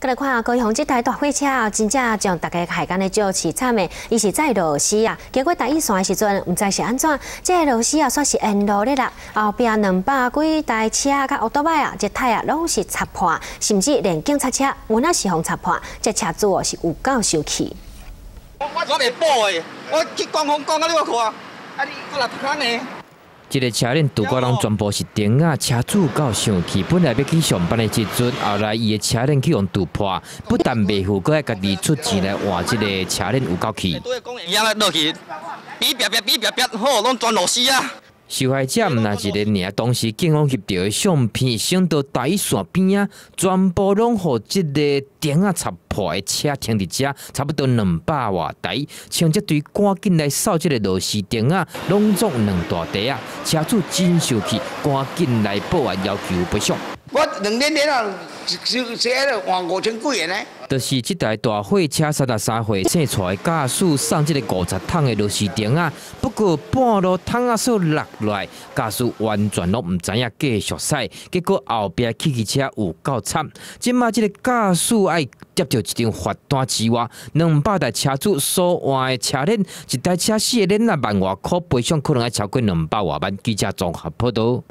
过来看啊，高雄这台大货车啊，真正将大家海干的招起惨的，伊是在螺丝啊，结果第一线的时阵，唔知是安怎，这个螺丝啊算是？沿路的啦，后边两百几台车甲奥多麦啊，这胎啊拢是？擦破，甚至连警察车有那是？互擦破，这车主哦是？有够生气。我我未报的，我去官方讲啊，你我看，啊你过来拍空的。一个车辆拄过人全部是钉啊，车主够生气，本来要去上班的时阵，后来伊的车辆去用堵破，不但未付，搁还家己出钱来换一个车辆有够气。伊啊落去，比别别比别别，好，拢全螺丝啊！受害者毋那一个尔，当时警方翕到的相片，升到大一线边啊，全部拢互即个钉啊插破的车停伫遮，差不多两百外台，像这队赶紧来扫即个螺丝钉啊，拢作两大袋啊，车主真生气，赶紧来报案要求赔偿。我两年前啊，就写了换五千几元呢。就是这台大货车三十三岁生出来驾驶送这个五十桶的螺丝钉啊，不过半路桶啊所落来，驾驶完全拢唔知影继续驶，结果后边汽机车有够惨，即马这个驾驶爱接到一张罚单之外，两百台车主所换的车链，一台车四个链啊万外块赔偿，可能要超过两百外万，记者综合报道。